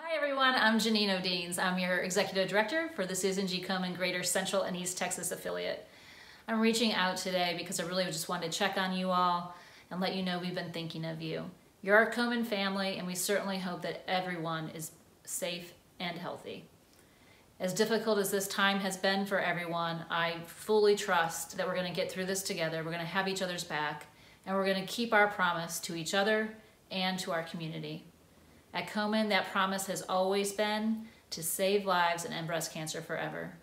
Hi everyone, I'm Jeannine O'Deens. I'm your Executive Director for the Susan G. Komen Greater Central and East Texas affiliate. I'm reaching out today because I really just wanted to check on you all and let you know we've been thinking of you. You're our Komen family and we certainly hope that everyone is safe and healthy. As difficult as this time has been for everyone, I fully trust that we're going to get through this together. We're going to have each other's back, and we're going to keep our promise to each other and to our community. At Komen, that promise has always been to save lives and end breast cancer forever.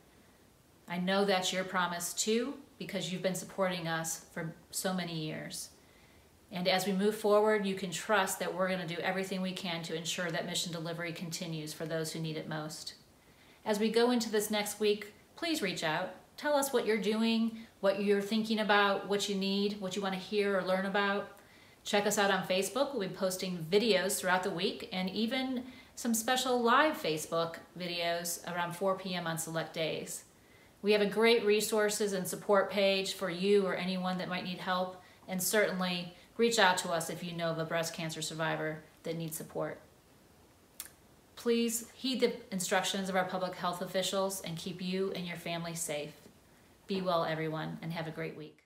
I know that's your promise too, because you've been supporting us for so many years. And as we move forward, you can trust that we're going to do everything we can to ensure that mission delivery continues for those who need it most. As we go into this next week, please reach out. Tell us what you're doing, what you're thinking about, what you need, what you want to hear or learn about. Check us out on Facebook. We'll be posting videos throughout the week and even some special live Facebook videos around 4 p.m. on select days. We have a great resources and support page for you or anyone that might need help, and certainly reach out to us if you know of a breast cancer survivor that needs support. Please heed the instructions of our public health officials and keep you and your family safe. Be well, everyone, and have a great week.